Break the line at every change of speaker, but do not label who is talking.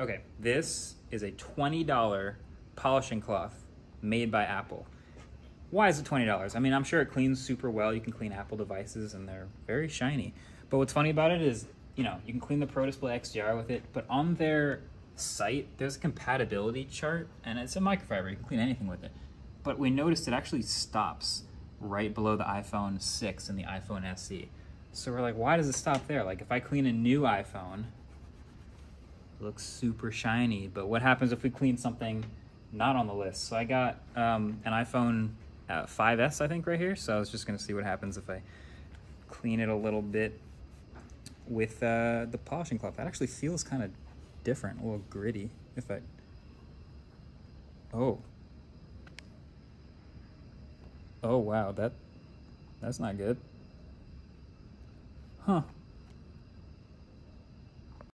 Okay, this is a $20 polishing cloth made by Apple. Why is it $20? I mean, I'm sure it cleans super well. You can clean Apple devices and they're very shiny. But what's funny about it is, you know, you can clean the Pro Display XDR with it, but on their site, there's a compatibility chart and it's a microfiber. You can clean anything with it. But we noticed it actually stops right below the iPhone 6 and the iPhone SE. So we're like, why does it stop there? Like if I clean a new iPhone, looks super shiny, but what happens if we clean something not on the list? So I got um, an iPhone uh, 5S, I think, right here. So I was just gonna see what happens if I clean it a little bit with uh, the polishing cloth. That actually feels kind of different, a little gritty. If I, oh, oh wow, that that's not good. Huh.